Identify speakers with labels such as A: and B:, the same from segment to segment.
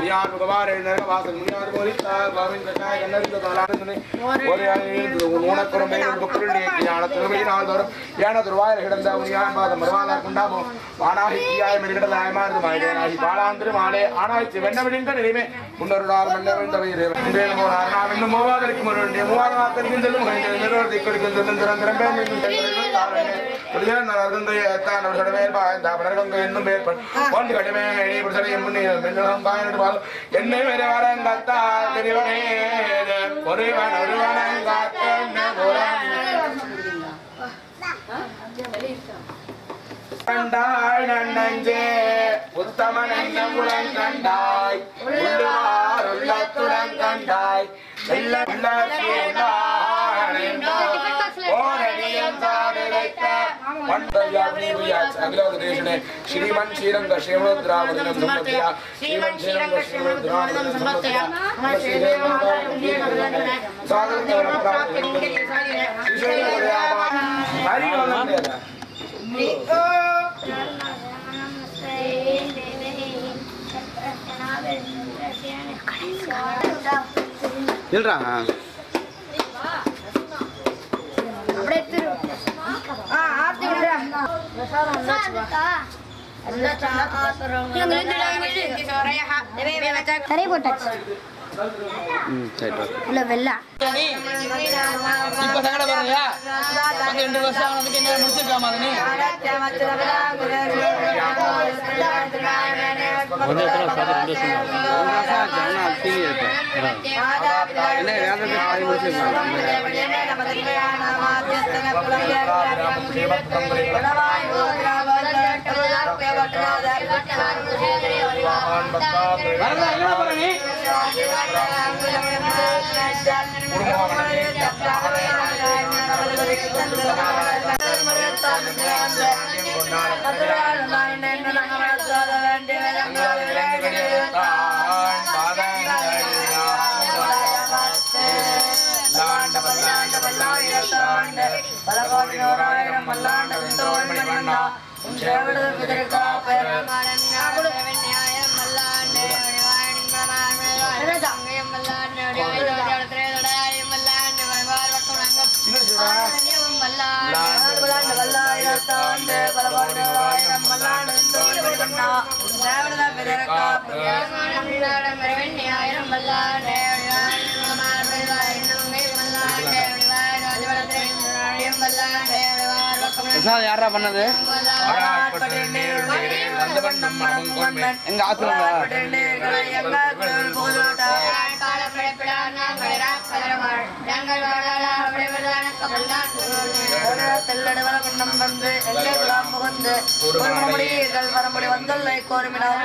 A: வச்சீரி பிரியார் நரகவாசன் முனியார் போலித்தார் கோவிந்த சாய் கண்ணறிந்த தலானந்தனை ஒரு ஐந்து ஞான திருமையினால் தோறும் ஏன கிடந்த உனியான் பாதம் வானாகி ஆயமானது பாலாந்திரு மாலே ஆனாய்ச்சி வெண்ண நிலைமே போனார் நாம் இன்னும் மூவாதற்கு வாக்கரிக்கும் செல்லும் நிறுவனத்தை கொடுக்கும் செல்லும் திறந்திரம் என்னை வரவரங்கத்தா திருவனே ஒருவன் ஒருவனங்காத்த கண்டாய் நன்னஞ்சே உத்தமன் என்ன முழங் கண்டாய்? உள்ளத்துடன் கண்டாய். வெள்ள മണ്ഡലാഗ്നിയാഗ്നിലോകദേശിനെ ശ്രീമൻ ശ്രീരംഗ ശ്രീമണോദ്രാവതിനം സമർപ്പയ ശ്രീമൻ ശ്രീരംഗ ശ്രീമണോദ്രാവതിനം
B: സമർപ്പയ ഹരി ഓം ഹരി ഓം ಹೇಳ್ರಾ
C: சரி போட்டாச்சு.
B: ம் சரி
C: உள்ள வெள்ளா.
D: இப்ப சங்கட பாருங்க பத்து ரெண்டு வருஷம் அவனுக்கு என்ன முடிச்சிருக்காமா அது వంద ఎకరాల సాగు రెండు వేస్తున్నారు వేద நீ
B: டிவி இருக்கு என்ன வேதத்தை பாதி முடிச்சிருக்காங்க
D: வரதா எங்க போற நீ
B: பிரசாத் யாரா பண்ணது? எங்க ஆத்துல
A: நடுவர குண்டம் வந்து எங்கே குலாம் புகுந்து ஒரு மொழிகள் வந்துள்ள வந்துள்ளை கோருமிடாக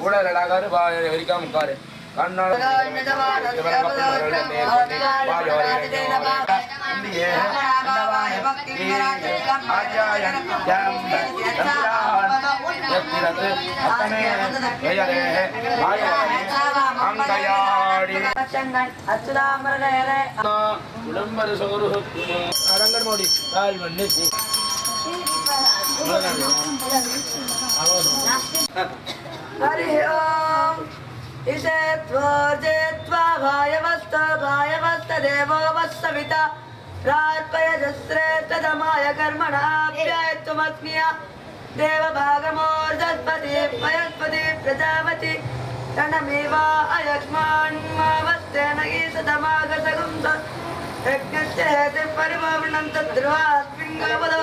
A: உடலழகர் வாய வரிக்காம காரு சோறு அடங்கர் மோடி கால் பண்ணி
E: हरि ओम्। इषे त्वजे त्वा भायवस्त भायवस्त देवो वत्सविता। प्रार्पयजस्रे तदमाय कर्मणाभ्ययत्वमग्न्या देवभागमोर्धस्पति पयस्पति प्रजापति। रणमेवा अयक्ष्मान्मावस्तेन गीतमागसगुं यज्ञस्य हेतुः परिमावृणं तद्ध्रुवास्मिङ्गपदौ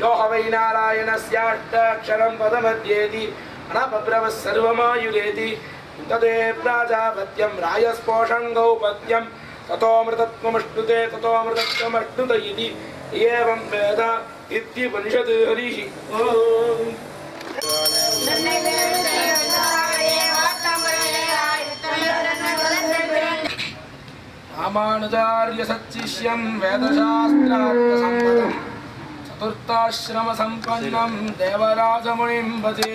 A: यो ह वै नारायणस्याष्टाक्षरं पदमध्येति अनपब्रवः सर्वमायुरेति तदे प्राजापत्यं रायस्पोषं गौपत्यं ततोऽमृतत्वमश्नुते ततोऽमृतत्वमश्नुत इति एवं वेद इत्युपनिषत् हरिः ओम् रामानुजार्यसच्शिष्यं वेदशास्त्रार्थसम्पदम् चतुर्थाश्रमसम्पन्नं देवराजमुनिं भजे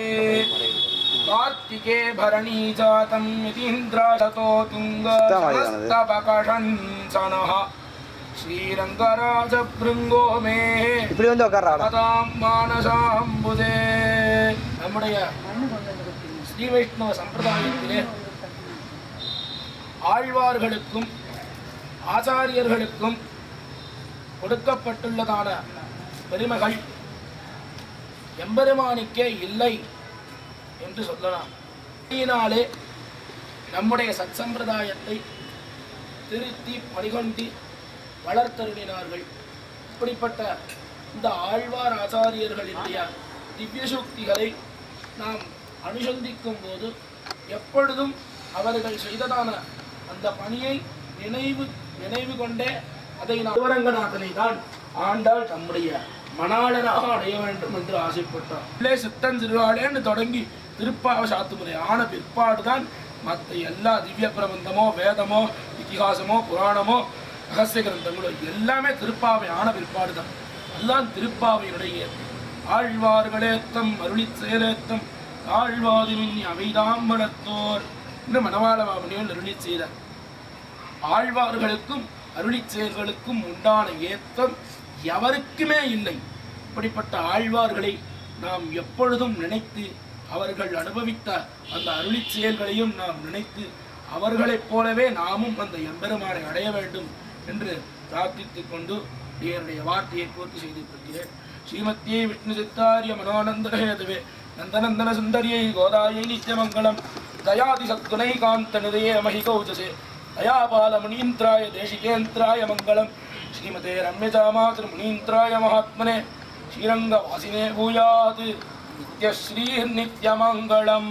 A: कार्तिके भरणी जातं यतीन्द्राशतो तुङ्गस्तपकषञ्चनः श्रीरङ्गराजभृङ्गो मे
B: இப்படி வந்து உட்கார்றாடா
A: பதாம் மானசாம்புதே நம்முடைய ஸ்ரீ வைஷ்ணவ சம்பிரதாயத்திலே ஆழ்வார்களுக்கும் ஆச்சாரியர்களுக்கும் கொடுக்கப்பட்டுள்ளதான பெருமைகள் எம்பெருமானிக்கே இல்லை என்று சொல்லலாம். இதனாலே நம்முடைய சத்சம்பிரதாயத்தை திருத்தி பணிகொண்டு வளர்த்தருளினார்கள். இப்படிப்பட்ட இந்த ஆழ்வார் ஆச்சாரியர்களுடைய திவ்யசூக்திகளை நாம் அனுசந்திக்கும் போது எப்பொழுதும் அவர்கள் செய்ததான அந்த பணியை நினைவு நினைவு கொண்டே அதை நாம் தான் ஆண்டாள் தம்முடைய மணாளனாக அடைய வேண்டும் என்று ஆசைப்பட்டார் உள்ளே சித்தன் திருவாளேன்னு தொடங்கி திருப்பாவ சாத்துமுறை ஆன பிற்பாடுதான் மற்ற எல்லா திவ்ய பிரபந்தமோ வேதமோ இத்திகாசமோ புராணமோ ரகசிய கிரந்தங்களோ எல்லாமே திருப்பாவை ஆன பிற்பாடு தான் எல்லாம் திருப்பாவையினுடைய ஆழ்வார்களேத்தம் அருளி செயலேத்தம் ஆழ்வாதிமின் அவைதாம் வளர்த்தோர் என்று மணவாள அருளி செய்தார். ஆழ்வார்களுக்கும் அருளி செயல்களுக்கும் உண்டான ஏத்தம் எவருக்குமே இல்லை. இப்படிப்பட்ட ஆழ்வார்களை நாம் எப்பொழுதும் நினைத்து அவர்கள் அனுபவித்த அந்த அருளி செயல்களையும் நாம் நினைத்து அவர்களைப் போலவே நாமும் அந்த எம்பெருமானை அடைய வேண்டும் என்று பிரார்த்தித்துக் கொண்டு என்னுடைய வார்த்தையை பூர்த்தி செய்து கொள்கிறேன். ஸ்ரீமத்தியை விஷ்ணு சித்தாரிய மனோநந்தனேதுவே நந்தநந்தன சுந்தரியை கோதாயை நித்தியமங்கலம் தயாதி சத்குணை காந்த நிதயே மகி கௌஜசே தயாபால முனீந்திராய தேசிகேந்திராய மங்களம். श्रीमते रम्यजामातृमुनीन्द्राय महात्मने श्रीरङ्गवासिने भूयात् नित्यश्रीर्नित्यमङ्गलम्